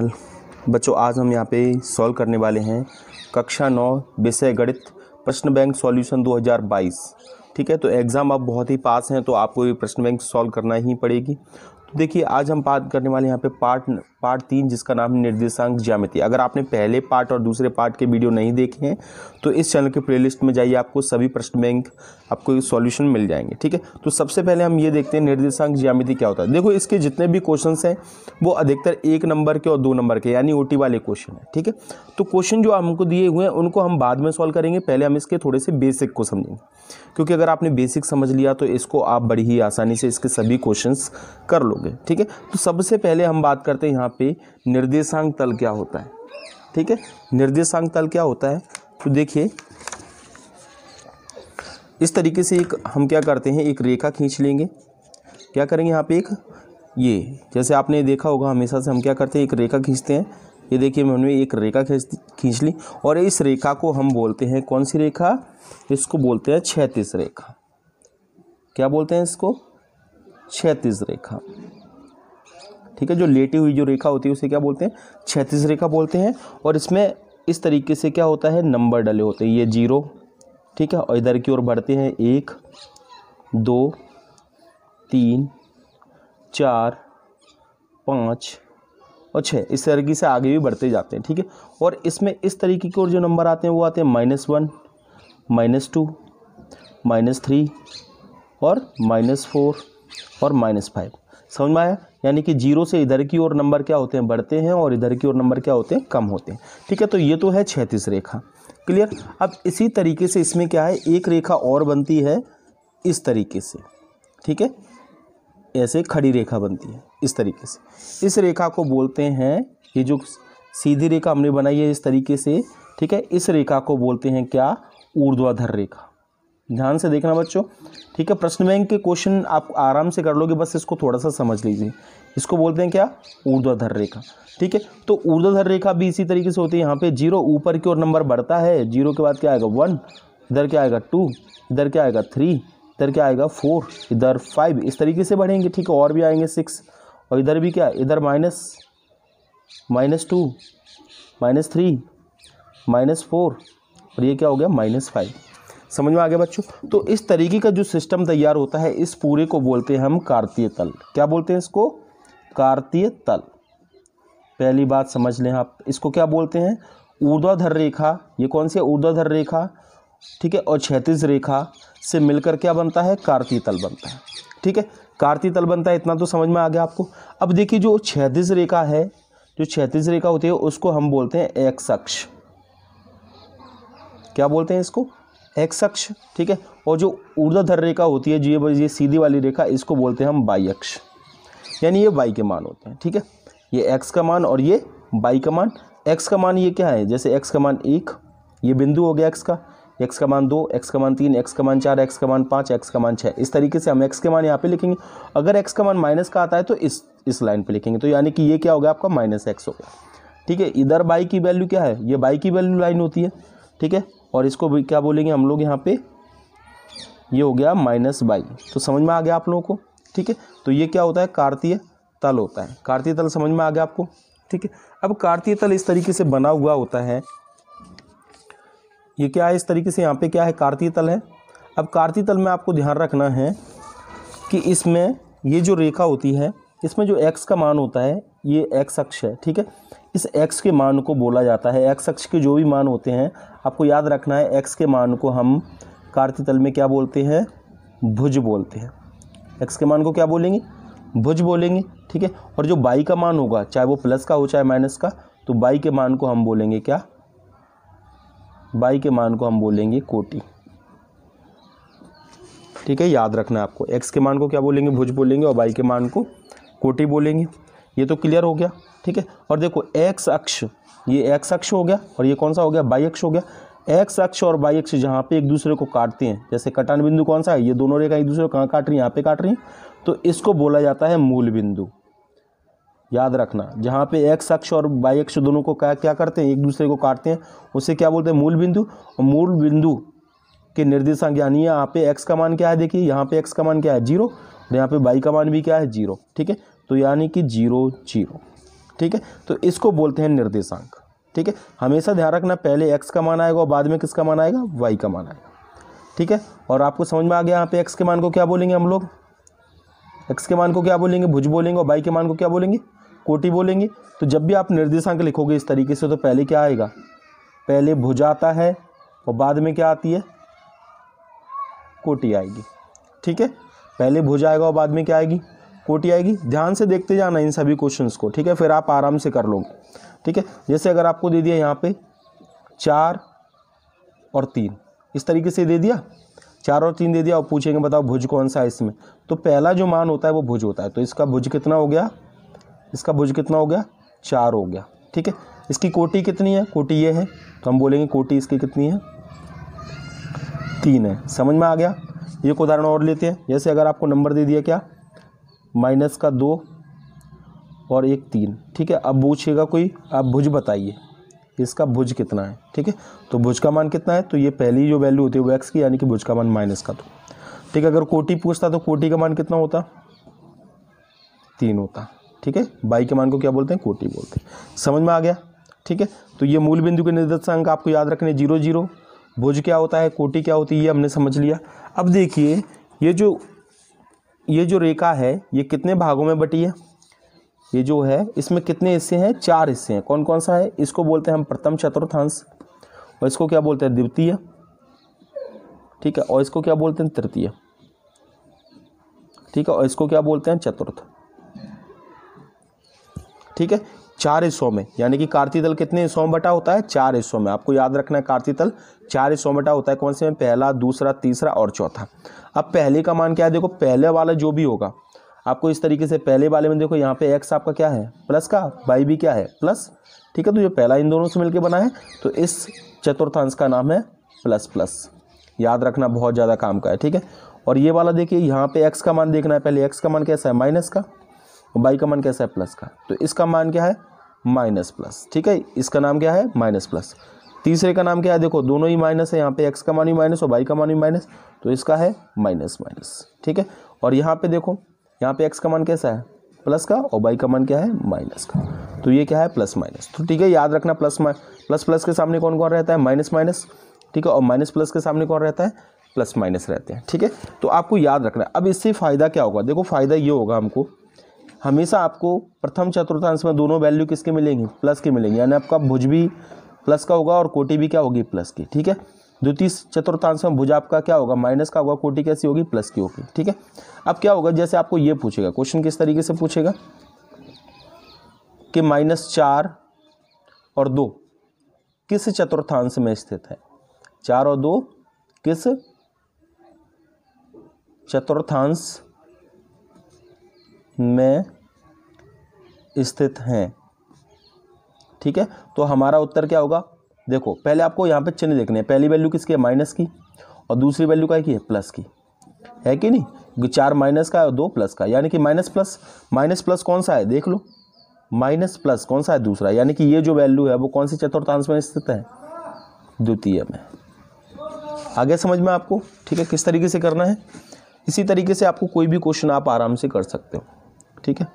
बच्चों, आज हम यहाँ पे सॉल्व करने वाले हैं कक्षा नौ, विषय गणित, प्रश्न बैंक सॉल्यूशन 2022 ठीक है तो एग्ज़ाम आप बहुत ही पास हैं तो आपको ये प्रश्न बैंक सॉल्व करना ही पड़ेगी। तो देखिए, आज हम बात करने वाले यहाँ पे पार्ट पार्ट तीन, जिसका नाम है निर्देशांक ज्यामिति। अगर आपने पहले पार्ट और दूसरे पार्ट के वीडियो नहीं देखे हैं तो इस चैनल के प्लेलिस्ट में जाइए, आपको सभी प्रश्न बैंक, आपको सॉल्यूशन मिल जाएँगे, ठीक है? तो सबसे पहले हम ये देखते हैं निर्देशांक ज्यामिति क्या होता है। देखो, इसके जितने भी क्वेश्चन हैं, वो अधिकतर एक नंबर के और दो नंबर के, यानी ओटी वाले क्वेश्चन है, ठीक है? तो क्वेश्चन जो हमको दिए हुए हैं, उनको हम बाद में सॉल्व करेंगे। पहले हम इसके थोड़े से बेसिक को समझेंगे। क्योंकि अगर आपने बेसिक समझ लिया तो इसको आप बड़ी ही आसानी से इसके सभी क्वेश्चन कर लोगे, ठीक है? तो सबसे पहले हम बात करते हैं यहाँ पे निर्देशांक तल क्या होता है? ठीक है? निर्देशांक तल क्या होता है? तो देखिए, इस तरीके से एक हम क्या करते हैं, एक रेखा खींच लेंगे। क्या करेंगे यहाँ पे एक, ये, जैसे आपने देखा होगा, हमेशा से हम क्या करते हैं, एक रेखा खींचते हैं। ये देखिए, हमने एक रेखा खींच खींच ली, और इस रेखा को हम बोलते हैं, कौन सी रेखा? इसको बोलते हैं छैतीस रेखा। क्या बोलते हैं इसको? छैतीस रेखा। ठीक है, जो लेटी हुई जो रेखा होती है, उसे क्या बोलते हैं? छैतीस रेखा बोलते हैं। और इसमें इस तरीके से क्या होता है? नंबर डले होते हैं। ये ज़ीरो, ठीक है, और इधर की ओर बढ़ते हैं। एक, दो, तीन, चार, पाँच और छः इस तरीके से आगे भी बढ़ते जाते हैं, ठीक है? और इसमें इस तरीके के और जो नंबर आते हैं, वो आते हैं minus one, minus two, minus three और माइनस फोर और माइनस फाइव। समझ में आया? यानी कि ज़ीरो से इधर की ओर नंबर क्या होते हैं? बढ़ते हैं और इधर की ओर नंबर क्या होते हैं? कम होते हैं। ठीक है तो ये तो है छैंतीस रेखा। क्लियर? अब इसी तरीके से इसमें क्या है? एक रेखा और बनती है इस तरीके से। ठीक है? ऐसे खड़ी रेखा बनती है इस तरीके से। इस रेखा को बोलते हैं, ये जो सीधी रेखा हमने बनाई है इस तरीके से, ठीक है? इस रेखा को बोलते हैं क्या? ऊर्ध्वाधर रेखा। ध्यान से देखना बच्चों। ठीक है, प्रश्न बैंक के क्वेश्चन आप आराम से कर लोगे, बस इसको थोड़ा सा समझ लीजिए। इसको बोलते हैं क्या? ऊर्ध्वाधर रेखा। ठीक है तो ऊर्ध्वाधर रेखा भी इसी तरीके से होती है। यहाँ पे ज़ीरो ऊपर की ओर नंबर बढ़ता है। ज़ीरो के बाद क्या आएगा? वन इधर क्या आएगा? टू इधर क्या आएगा? थ्री इधर क्या आएगा? फोर इधर फाइव इस तरीके से बढ़ेंगे। ठीक है, और भी आएँगे सिक्स और इधर भी क्या? इधर minus minus two minus three minus four और ये क्या हो गया? माइनस फाइव समझ में आ गया बच्चों? तो इस तरीके का जो सिस्टम तैयार होता है, इस पूरे को बोलते हैं हम कार्तीय तल। क्या बोलते हैं इसको? कार्तीय तल। पहली बात समझ लें आप, इसको क्या बोलते हैं? ऊर्ध्वाधर रेखा। ये कौन सी ऊर्ध्वाधर रेखा। ठीक है? और क्षैतिज रेखा से मिलकर क्या बनता है? कार्तीय तल बनता है। ठीक है? कार्तीय तल बनता है, इतना तो समझ में आ गया आपको। अब देखिए, जो क्षैतिज रेखा है, जो क्षैतिज रेखा होती है, उसको हम बोलते हैं एक्स अक्ष। क्या बोलते हैं इसको? एक्स अक्ष, ठीक है? और जो ऊर्ध्वाधर रेखा होती है जो ये सीधी वाली रेखा, इसको बोलते हैं हम बाई अक्ष। यानी ये बाई के मान होते हैं, ठीक है? ये एक्स का मान और ये बाई का मान। एक्स का मान ये क्या है? जैसे एक्स का मान एक, ये बिंदु हो गया एक्स का। एक्स का मान दो एक्स का मान तीन एक्स का मान चार एक्स का मान पाँच एक्स का मान छः इस तरीके से हम एक्स के मान यहाँ पे लिखेंगे। अगर एक्स का मान माइनस का आता है तो इस इस लाइन पे लिखेंगे। तो यानी कि ये क्या हो गया आपका माइनस एक्स हो गया। ठीक है? इधर बाई की वैल्यू क्या है? ये बाई की वैल्यू लाइन होती है, ठीक है? और इसको भी क्या बोलेंगे हम लोग यहाँ पे? ये हो गया माइनस बाई तो समझ में आ गया आप लोगों को? ठीक है? तो ये क्या होता है? कार्तीय तल होता है। कार्तीय तल समझ में आ गया आपको? ठीक है? अब कार्तीय तल इस तरीके से बना हुआ होता है। ये क्या है? इस तरीके से यहाँ पे क्या है? कार्तीय तल है। अब कार्तीय तल में आपको ध्यान रखना है कि इसमें ये जो रेखा होती है, इसमें जो एक्स का मान होता है, ये एक्स अक्ष है। ठीक है? इस एक्स के मान को बोला जाता है। एक्स अक्ष के जो भी मान होते हैं, आपको याद रखना है एक्स के मान को हम कार्तीय तल में क्या बोलते हैं? भुज बोलते हैं। एक्स के मान को क्या बोलेंगे? भुज बोलेंगे, ठीक है? और जो बाई का मान होगा, चाहे वो प्लस का हो, चाहे माइनस का तो बाई के मान को हम बोलेंगे क्या? बाई के मान को हम बोलेंगे कोटि। ठीक है, याद रखना आपको। एक्स के मान को क्या बोलेंगे? भुज बोलेंगे और बाई के मान को कोटि बोलेंगे। ये तो क्लियर हो गया। ठीक है? और देखो एक्स अक्ष, ये एक्स अक्ष हो गया, और ये कौन सा हो गया? बाई अक्ष हो गया। एक्स अक्ष और बाई अक्ष जहाँ पे एक दूसरे को काटते हैं, जैसे कटान बिंदु कौन सा है? ये दोनों रेखा एक दूसरे को कहाँ काट रही हैं? यहाँ पे काट रही हैं। तो इसको बोला जाता है मूल बिंदु। याद रखना, जहाँ पे एक्स अक्ष और बाई अक्ष दोनों को क्या क्या करते हैं? एक दूसरे को काटते हैं। उसे क्या बोलते हैं? मूल बिंदु। और मूल बिंदु के निर्देशांक, यानी यहाँ पे एक्स का मान क्या है? देखिए, यहाँ पे एक्स का मान क्या है? ज़ीरो, और यहाँ पे बाई का मान भी क्या है? ज़ीरो, ठीक है? तो यानी कि ज़ीरो ज़ीरो। ठीक है? तो इसको बोलते हैं निर्देशांक। ठीक है? हमेशा ध्यान रखना, पहले एक्स का मान आएगा और बाद में किसका मान आएगा? वाई का मान आएगा। ठीक है? और आपको समझ में आ गया यहाँ पे एक्स के मान को क्या बोलेंगे हम लोग? एक्स के मान को क्या बोलेंगे? भुज बोलेंगे और बाई के मान को क्या बोलेंगे? कोटि बोलेंगे। तो जब भी आप निर्देशांक लिखोगे इस तरीके से तो पहले क्या आएगा? पहले भुज आता है और बाद में क्या आती है? कोटि आएगी। ठीक है? पहले भुज आएगा और बाद में क्या आएगी? कोटि आएगी। ध्यान से देखते जाना इन सभी क्वेश्चंस को, ठीक है? फिर आप आराम से कर लोगे, ठीक है? जैसे अगर आपको दे दिया यहाँ पे चार और तीन, इस तरीके से दे दिया? चार और तीन दे दिया, और पूछेंगे, बताओ भुज कौन सा है इसमें? तो पहला जो मान होता है वो भुज होता है। तो इसका भुज कितना हो गया? इसका भुज कितना हो गया? चार हो गया, ठीक है? इसकी कोटी कितनी है? कोटी ये है तो हम बोलेंगे कोटी इसकी कितनी है? तीन है। समझ में आ गया? एक उदाहरण और लेते हैं। जैसे अगर आपको नंबर दे दिया क्या? माइनस का दो और एक तीन, ठीक है? अब पूछेगा कोई, आप भुज बताइए, इसका भुज कितना है, ठीक है? तो भुज का मान कितना है? तो ये पहली जो वैल्यू होती है वो एक्स की, यानी कि भुज का मान माइनस का दो। ठीक है, अगर कोटी पूछता तो कोटी का मान कितना होता? तीन होता, ठीक है? बाई के मान को क्या बोलते हैं? कोटी बोलते हैं। समझ में आ गया? ठीक है? तो ये मूल बिंदु के निर्देशांक आपको याद रखने, ज़ीरो ज़ीरो। भुज क्या होता है? कोटी क्या होती है? ये हमने समझ लिया। अब देखिए, ये जो ये जो रेखा है, ये कितने भागों में बटी है? ये जो है, इसमें कितने हिस्से हैं? चार हिस्से हैं। कौन कौन सा है? इसको बोलते हैं हम प्रथम चतुर्थांश, और इसको क्या बोलते हैं? द्वितीय। ठीक है, और इसको क्या बोलते हैं? तृतीय। ठीक है, और इसको क्या बोलते हैं? चतुर्थ। ठीक है चार हिस्सों में, यानी कि कार्ती तल कितने हिस्सों में बटा होता है? चार हिस्सों में। आपको याद रखना है कार्ती तल चार हिस्सों में बटा होता है, कौन से में? पहला, दूसरा, तीसरा और चौथा। अब पहले का मान क्या है? देखो, पहले वाला जो भी होगा, आपको इस तरीके से पहले वाले में देखो, यहाँ पे एक्स आपका क्या है? प्लस का बाई भी क्या है? प्लस। ठीक है तो ये पहला इन दोनों से मिलकर बना है तो इस चतुर्थांश का नाम है प्लस प्लस। याद रखना, बहुत ज़्यादा काम का है, ठीक है? और ये वाला देखिए, यहाँ पे एक्स का मान देखना है, पहले एक्स का मान कैसा है? माइनस का। और बाई का मान कैसा है? प्लस का। तो इसका मान क्या है? Minus plus. ठीक है? इसका नाम क्या है? Minus plus. तीसरे का नाम क्या है? देखो, दोनों ही माइनस है, यहाँ पे एक्स का मान भी माइनस और बाई का मान भी माइनस तो इसका है माइनस माइनस। ठीक है? और यहाँ पे देखो, यहाँ पे एक्स का मान कैसा है? प्लस का और बाई का मान क्या है? माइनस का। तो ये क्या है? Plus minus. तो ठीक है, याद रखना, प्लस प्लस प्लस के सामने कौन कौन रहता है? Minus minus. ठीक है? और माइनस प्लस के सामने कौन रहता है? प्लस माइनस रहते हैं। ठीक है? तो आपको याद रखना है। अब इससे फ़ायदा क्या होगा? देखो, फ़ायदा ये होगा हमको हमेशा आपको प्रथम चतुर्थांश में दोनों वैल्यू किसके मिलेंगी? प्लस के मिलेंगे। यानी आपका भुज भी प्लस का होगा और कोटि भी क्या होगी? प्लस की। ठीक है? द्वितीय चतुर्थांश में भुज आपका क्या होगा? माइनस का होगा, कोटि कैसी होगी? प्लस की होगी। ठीक है? अब क्या होगा? जैसे आपको ये पूछेगा। क्वेश्चन किस तरीके से पूछेगा? कि माइनस चार और दो किस चतुर्थांश में स्थित है? चार और दो किस चतुर्थांश में स्थित हैं। ठीक है? तो हमारा उत्तर क्या होगा? देखो, पहले आपको यहाँ पे चिन्ह देखने हैं। पहली वैल्यू किसकी है? माइनस की। और दूसरी वैल्यू का है की है? प्लस की। है कि नहीं? चार माइनस का है और दो प्लस का यानी कि माइनस प्लस माइनस प्लस कौन सा है? देख लो। माइनस प्लस कौन सा है? दूसरा। यानी कि ये जो वैल्यू है, वो कौन सी चतुर्थांश में स्थित है? द्वितीय में। आगे समझ में आपको? ठीक है? किस तरीके से करना है? इसी तरीके से आपको कोई भी क्वेश्चन आप आराम से कर सकते हो। ठीक है?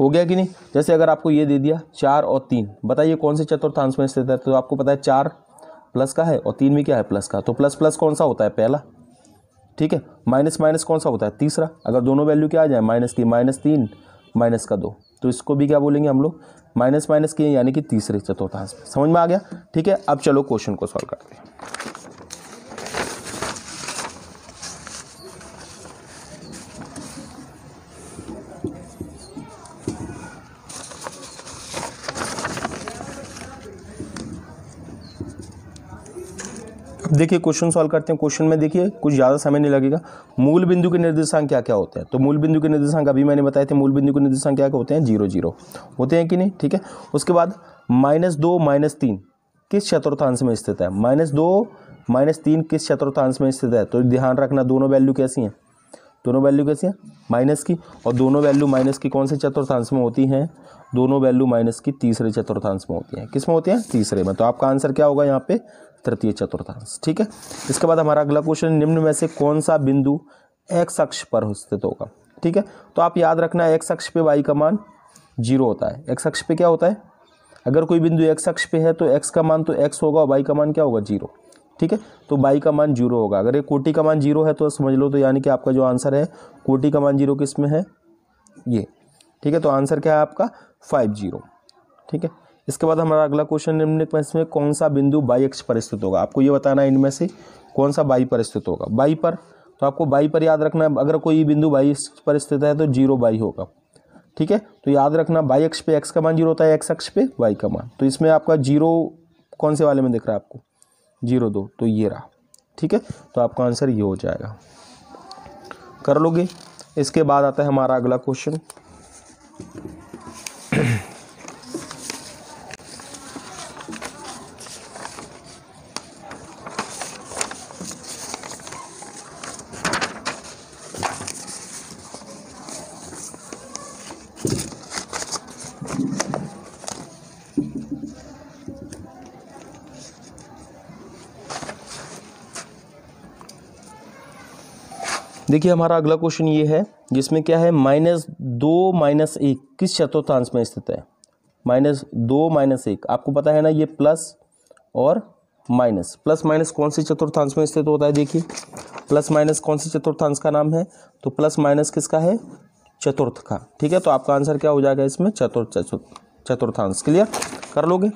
हो गया कि नहीं? जैसे अगर आपको ये दे दिया, चार और तीन, बताइए कौन से चतुर्थांश में स्थित है तो आपको पता है चार प्लस का है और तीन भी क्या है प्लस का? तो प्लस प्लस कौन सा होता है पहला? ठीक है? माइनस माइनस कौन सा होता है? तीसरा। अगर दोनों वैल्यू क्या आ जाए माइनस की माइनस तीन माइनस का दो। तो इसको भी क्या बोलेंगे हम लोग? माइनस माइनस किए यानी कि तीसरे चतुर्थांश समझ में आ गया? ठीक है? अब चलो क्वेश्चन को सॉल्व करते हैं। देखिए क्वेश्चन सॉल्व करते हैं। क्वेश्चन में देखिए, कुछ ज़्यादा समय नहीं लगेगा। मूल बिंदु के निर्देशांक क्या क्या होते हैं? तो मूल बिंदु के निर्देशांक अभी मैंने बताए थे। मूल बिंदु के निर्देशांक क्या क्या होते हैं? Zero zero. होते हैं कि नहीं? ठीक है? उसके बाद माइनस दो, माइनस तीन। किस चतुर्थांश में स्थित है? माइनस दो, माइनस तीन किस चतुर्थांश में स्थित है? तो ध्यान रखना, दोनों वैल्यू कैसी हैं? दोनों वैल्यू कैसी हैं? माइनस की। और दोनों वैल्यू माइनस की कौन से चतुर्थांश में होती हैं? दोनों वैल्यू माइनस की तीसरे चतुर्थांश में होती हैं। किसमें होती हैं? तीसरे में। तो आपका आंसर क्या होगा यहाँ पे? तृतीय चतुर्थांश, ठीक है? इसके बाद हमारा अगला क्वेश्चन निम्न में से कौन सा बिंदु एक्स अक्ष पर स्थित होगा, ठीक है? तो आप याद रखना एक्स अक्ष पे वाई का मान ज़ीरो होता है। एक्स अक्ष पे क्या होता है? अगर कोई बिंदु एक्स अक्ष पे है तो एक्स का मान तो एक्स होगा और वाई का मान क्या होगा? ज़ीरो, ठीक है? तो बाई का मान ज़ीरो होगा। अगर ये कोटि का मान ज़ीरो है तो समझ लो तो यानी कि आपका जो आंसर है, कोटि का मान ज़ीरो किसमें है? ये, ठीक है? तो आंसर क्या है आपका? फाइव ज़ीरो, ठीक है? इसके बाद हमारा अगला क्वेश्चन निम्न में कौन सा बिंदु बाई अक्ष पर स्थित होगा? आपको ये बताना है इनमें से कौन सा बाई पर स्थित होगा। बाई पर तो आपको बाई पर याद रखना अगर कोई बिंदु बाई पर स्थित है तो ज़ीरो बाई होगा। ठीक है? तो याद रखना बाई अक्ष पे एक्स का मान ज़ीरो होता है एक्स अक्ष पे वाई का मान। तो इसमें आपका ज़ीरो कौन से वाले में दिख रहा है आपको? ज़ीरो दो तो ये रहा। ठीक है? तो आपका आंसर ये हो जाएगा। कर लोगे? इसके बाद आता है हमारा अगला क्वेश्चन देखिए, हमारा अगला क्वेश्चन ये है, जिसमें क्या है? माइनस दो माइनस एक, किस चतुर्थांश में स्थित है? माइनस दो माइनस एक। आपको पता है ना, ये प्लस और माइनस प्लस माइनस कौन सी चतुर्थांश में स्थित होता है? देखिए प्लस माइनस कौन सी चतुर्थांश का नाम है? तो प्लस माइनस किसका है? चतुर्थ का। ठीक है तो आपका आंसर क्या हो जाएगा इसमें? चतुर्थ चतुर्थांश। क्लियर कर लोगे?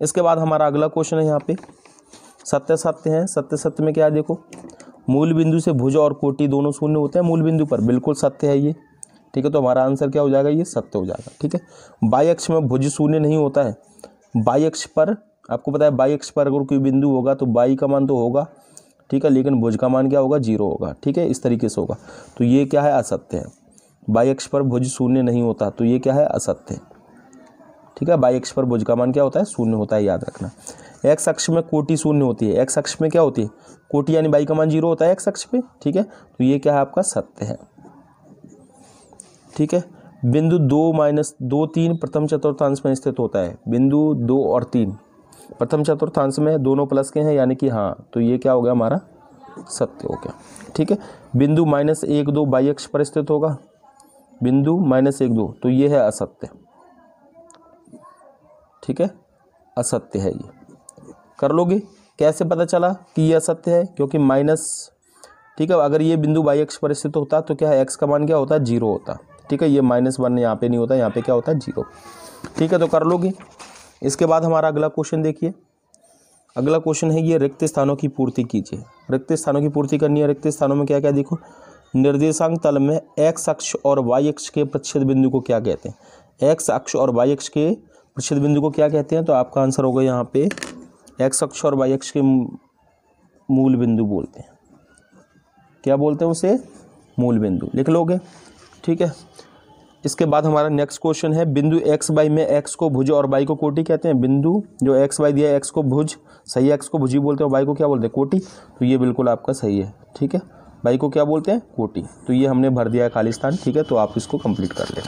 इसके बाद हमारा अगला क्वेश्चन है यहाँ पे। सत्य सत्य है। सत्य सत्य में क्या है? देखो मूल बिंदु से भुज और कोटि दोनों शून्य होते हैं मूल बिंदु पर। बिल्कुल सत्य है ये। ठीक है तो हमारा आंसर क्या हो जाएगा? ये सत्य हो जाएगा। ठीक है? बाई अक्ष में भुज शून्य नहीं होता है। बाई अक्ष पर, आपको पता है बाई अक्ष पर अगर कोई बिंदु होगा तो बाई का मान तो होगा। ठीक है, लेकिन भुज का मान क्या होगा? ज़ीरो होगा। ठीक है, इस तरीके से होगा। तो ये क्या है? असत्य है। बाई अक्ष पर भुज शून्य नहीं होता तो ये क्या है? असत्य ठीक है, बाई अक्ष पर भुज का मान क्या होता है? शून्य होता है, याद रखना। एक्स अक्ष में कोटि शून्य होती है। एक्स अक्ष में क्या होती है? कोटि यानी बाई का मान ज़ीरो होता है एक्स अक्ष पे, ठीक है? तो ये क्या है आपका? सत्य है। ठीक है? बिंदु दो माइनस दो तीन प्रथम चतुर्थांश में स्थित होता है। बिंदु दो और तीन। प्रथम चतुर्थांश में दोनों प्लस के हैं, यानी कि हाँ तो ये क्या हो गया हमारा? सत्य हो गया। ठीक है? बिंदु माइनस एक दो बाई अक्ष पर स्थित होगा। बिंदु माइनस एक दो तो ये है असत्य। ठीक है? असत्य है ये। कर लोगे? कैसे पता चला कि यह असत्य है? क्योंकि माइनस ठीक है, अगर ये बिंदु बाई एक्स पर स्थित होता तो क्या है एक्स का मान क्या होता? ज़ीरो होता। ठीक है, ये माइनस वन यहाँ पे नहीं होता, यहाँ पे क्या होता? है ज़ीरो ठीक है तो कर लोगे। इसके बाद हमारा अगला क्वेश्चन देखिए। अगला क्वेश्चन है ये रिक्त स्थानों की पूर्ति कीजिए। रिक्त स्थानों की पूर्ति करनी है। रिक्त स्थानों में क्या क्या देखो? निर्देशांक तल में एक्स अक्ष और वाई अक्ष के प्रतिशत बिंदु को क्या कहते हैं? एक्स अक्ष और वाई अक्ष के प्रतिशत बिंदु को क्या कहते हैं? तो आपका आंसर होगा यहाँ पे एक्स अक्ष और वाई अक्ष के मूल बिंदु बोलते हैं। क्या बोलते हैं उसे? मूल बिंदु। लिख लोगे? ठीक है। इसके बाद हमारा नेक्स्ट क्वेश्चन है, बिंदु एक्स बाई में एक्स को भुज और बाई को कोटि कहते हैं। बिंदु जो एक्स बाई दिया एक्स को भुज, सही एक्स को भुजी बोलते हैं वाई को क्या बोलते हैं? कोटि। तो ये बिल्कुल आपका सही है। ठीक है? बाई को क्या बोलते हैं? कोटि। तो ये हमने भर दिया है खालिस्तान। ठीक है? तो आप इसको कंप्लीट कर लें।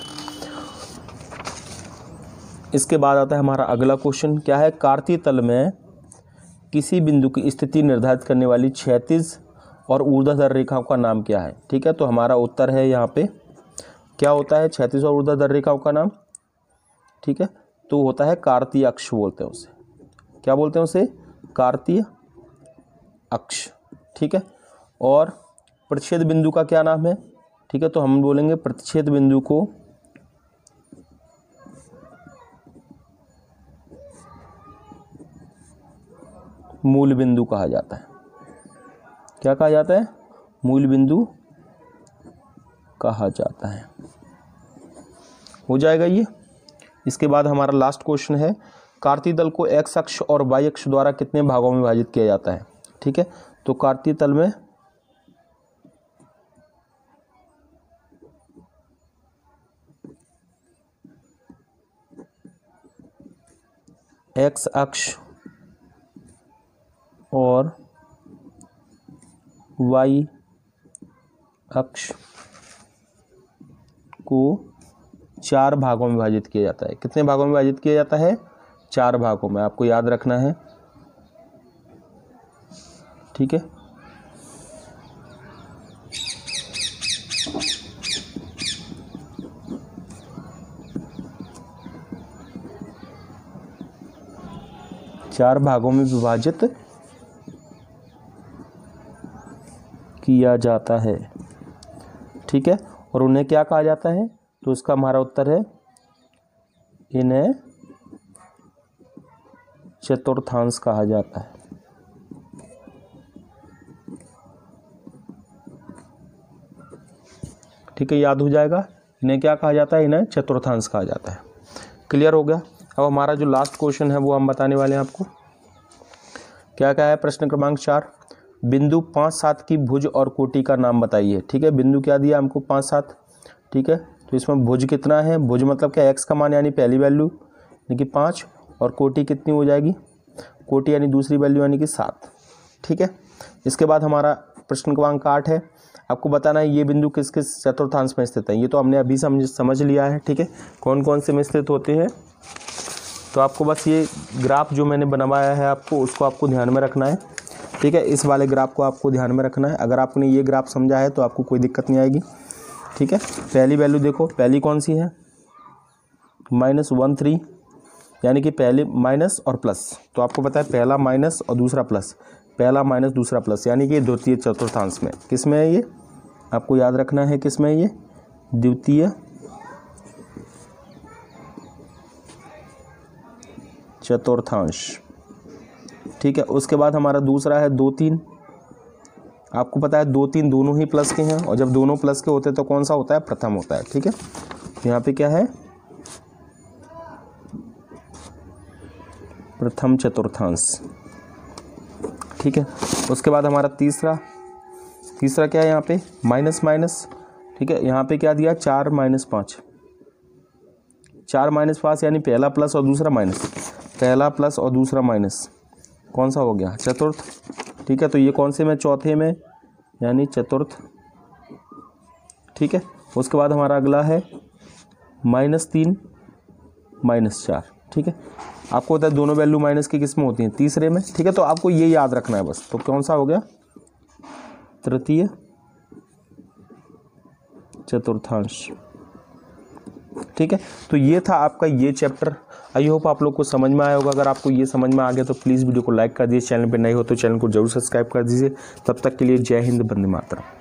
इसके बाद आता है हमारा अगला क्वेश्चन क्या है? कार्तीय तल में किसी बिंदु की स्थिति निर्धारित करने वाली क्षैतिज और ऊर्ध्वाधर रेखाओं का नाम क्या है? ठीक है तो हमारा उत्तर है यहाँ पे। क्या होता है? क्षैतिज और ऊर्ध्वाधर रेखाओं का नाम। ठीक है तो होता है कार्तीय अक्ष बोलते हैं उसे। क्या बोलते हैं उसे? कार्तीय अक्ष। ठीक है, और प्रतिच्छेद बिंदु का क्या नाम है? ठीक है तो हम बोलेंगे प्रतिच्छेद बिंदु को मूल बिंदु कहा जाता है। क्या कहा जाता है? मूल बिंदु कहा जाता है। हो जाएगा ये। इसके बाद हमारा लास्ट क्वेश्चन है, कार्तीय दल को एक्स अक्ष और वाई अक्ष द्वारा कितने भागों में विभाजित किया जाता है? ठीक है? तो कार्तीय तल में एक्स अक्ष और वाई अक्ष को चार भागों में विभाजित किया जाता है। कितने भागों में विभाजित किया जाता है? चार भागों में। आपको याद रखना है। ठीक है? चार भागों में विभाजित किया जाता है। ठीक है? और उन्हें क्या कहा जाता है? तो उसका हमारा उत्तर है, इन्हें चतुर्थांश कहा जाता है। ठीक है, याद हो जाएगा? इन्हें क्या कहा जाता है? इन्हें चतुर्थांश कहा जाता है। क्लियर हो गया? अब हमारा जो लास्ट क्वेश्चन है, वो हम बताने वाले हैं आपको। क्या क्या है? प्रश्न क्रमांक चार। बिंदु पाँच सात की भुज और कोटि का नाम बताइए। ठीक है? बिंदु क्या दिया हमको पाँच सात? ठीक है? तो इसमें भुज कितना है? भुज मतलब क्या? एक्स का मान यानी पहली वैल्यू यानी कि पाँच, और कोटि कितनी हो जाएगी? कोटि यानी दूसरी वैल्यू यानी कि सात। ठीक है? इसके बाद हमारा प्रश्न क्रमांक आठ है। आपको बताना है ये बिंदु किस किस चतुर्थांश में स्थित है? ये तो हमने अभी समझ समझ लिया है। ठीक है? कौन कौन से में स्थित होते हैं? तो आपको बस ये ग्राफ जो मैंने बनवाया है आपको, उसको आपको ध्यान में रखना है। ठीक है, इस वाले ग्राफ को आपको ध्यान में रखना है। अगर आपने ये ग्राफ समझा है तो आपको कोई दिक्कत नहीं आएगी। ठीक है, पहली वैल्यू देखो। पहली कौन सी है? माइनस वन थ्री यानी कि पहले माइनस और प्लस तो आपको पता है, पहला माइनस और दूसरा प्लस पहला माइनस दूसरा प्लस यानी कि द्वितीय चतुर्थांश में। किसमें है ये? आपको याद रखना है किसमें ये? द्वितीय चतुर्थांश। ठीक है, उसके बाद हमारा दूसरा है दो तीन। आपको पता है दो तीन दोनों ही प्लस के हैं, और जब दोनों प्लस के होते हैं तो कौन सा होता है? प्रथम होता है, ठीक है? यहाँ पे क्या है? प्रथम चतुर्थांश, ठीक है? उसके बाद हमारा तीसरा तीसरा क्या है यहाँ पे? माइनस माइनस ठीक है? यहाँ पे क्या दिया? चार माइनस पाँच। चार माइनस पाँच यानी पहला प्लस और दूसरा माइनस पहला प्लस और दूसरा माइनस कौन सा हो गया? चतुर्थ। ठीक है तो ये कौन से में? चौथे में, यानी चतुर्थ। ठीक है, उसके बाद हमारा अगला है, माइनस तीन, माइनस चार। ठीक है, आपको होता है दोनों वैल्यू माइनस की किसमें होती हैं? तीसरे में। ठीक है तो आपको ये याद रखना है बस। तो कौन सा हो गया? तृतीय, चतुर्थांश। ठीक है? तो ये था आपका ये चैप्टर आई होप आप लोग को समझ में आया होगा। अगर आपको ये समझ में आ गया तो प्लीज़ वीडियो को लाइक कर दीजिए। चैनल पर नए हो तो चैनल को ज़रूर सब्सक्राइब कर दीजिए। तब तक के लिए जय हिंद बंदे मातरम।